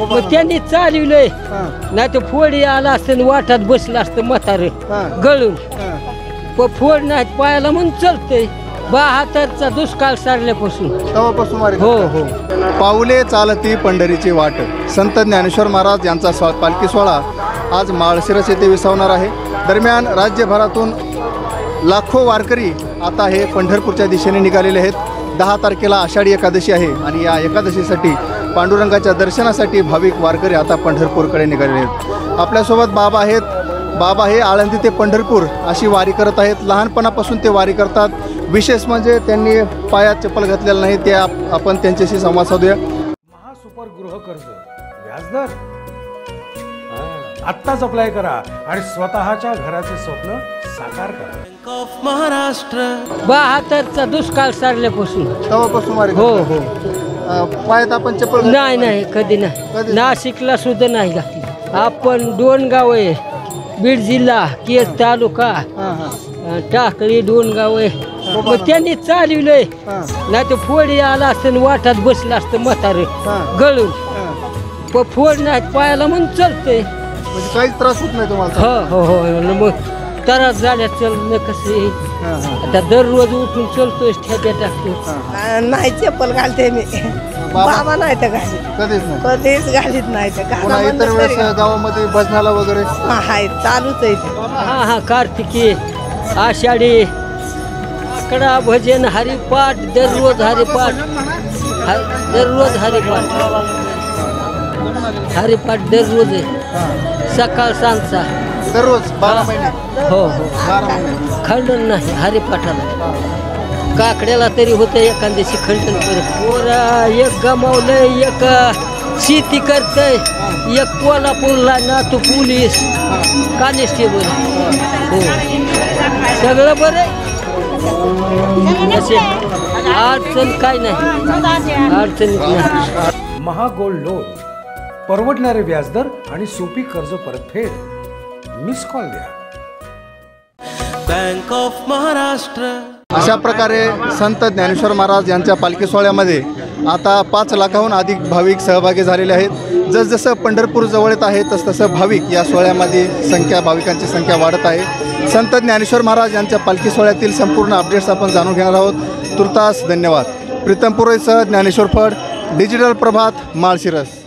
मग त्यांनी चालविलंय. नाही तर फोडी आला असतं आणि वाटात बसलं असतं म्हातारं हा, गळून. प फोड नाही पायाला म्हणून चालतंय. बहात्तरचा दुष्काळ सारल्यापासून. तेव्हापासून हो. हो. पाऊले चालती पंढरीची वाट. संत ज्ञानेश्वर महाराज यांचा स्वा पालखी सोहळा आज माळशिरस येथे विसावणार आहे. दरम्यान राज्यभरातून लाखो वारकरी आता हे पंढरपूरच्या दिशेने निघालेले आहेत. दहा तारखेला आषाढी एकादशी आहे आणि या एकादशीसाठी पांडुरंगाच्या दर्शनासाठी भाविक वारकरी आता पंढरपूरकडे निघालेले आहेत. आपल्यासोबत बाबा आहेत. बाबा हे आळंदी ते पंढरपूर अशी वारी करत आहेत. लहानपणापासून ते वारी करतात. विशेष म्हणजे त्यांनी पायात चप्पल घातलेलं नाही ते आप- आपण त्यांच्याशी संवाद साधूया. महासुपर गृह कर्ज. व्याजदर? आत्ताच अप्लाय करा आणि स्वतःच्या घराचे स्वप्न साकार करा. Maharashtra. बहात्तरचा दुष्काळ सारल्यापासून. तेव्हापासून हो. हो. पायात आपण चप्पल नाही नाही कधी कधी? नाही. नाशिकला सुद्धा नाही घातली. आपण दोन गाव आहे. बीड जिल्हा केज तालुका हां हां. अं, टाकळी दोन गाव आहे. मग त्यांनी चालविलंय. हां. नाही तर फोडी आला असतं आणि वाटात बसलं असतं म्हातारं. हां. गळून. हां. प फोड नाही पायाला म्हणून चालतंय. म्हणजे काहीच त्रास होत नाही तुम्हाला? हो हो हो. मग त्रास झाल्या कसं आहे. हां हां आता दररोज उठून चलतोय ठेक्या टाकतो हां. नाही चप्पल घालते मी. बाबा? बाबा नाही तर घालीत. कधीच नाही. कधीच घालीत नाही तर पुन्हा इतर वेळेस गावामध्ये भजनाला वगैरे? हाय चालूच आहे ते. हा हा कार्तिकी आषाढी आकडा भजन हरिपाठ दररोज हरिपाठ. हर- दररोज हरिपाठ. हरिपाठ दररोज आहे. सकाळ सांगचा दररोज बारा महिने. हो हो. बारा महिने. खंडन नाही हरिपाठाला काकड्याला तरी होतं एखाद्याशी खंडन परत पोरा एक गमावलंय एक शेती करतय. एक कोल्हापूरला नातू पोलीस. कॉन्स्टेबल हो. सगळं बरं? आहे. असे अडचण काय नाही. अडचण नाही. महागोल्ड लोन परवडणारे व्याजदर आणि सोपी कर्ज परतफेड मिस कॉल द्या. Bank of Maharashtra. अशा प्रकारे संत ज्ञानेश्वर महाराज यांच्या पालखी सोहळ्यामध्ये आता पाच लाखाहून अधिक भाविक सहभागी झालेले आहेत. जसजसं पंढरपूर जवळ येत आहे तसतसं भाविक या सोहळ्यामध्ये संख्या भाविकांची संख्या वाढत आहे. संत ज्ञानेश्वर महाराज यांच्या पालखी सोहळ्यातील संपूर्ण अपडेट्स आपण जाणून घेणार आहोत. तुर्तास धन्यवाद. प्रीतम पुरोहितसह ज्ञानेश्वर फड डिजिटल प्रभात माळशिरस.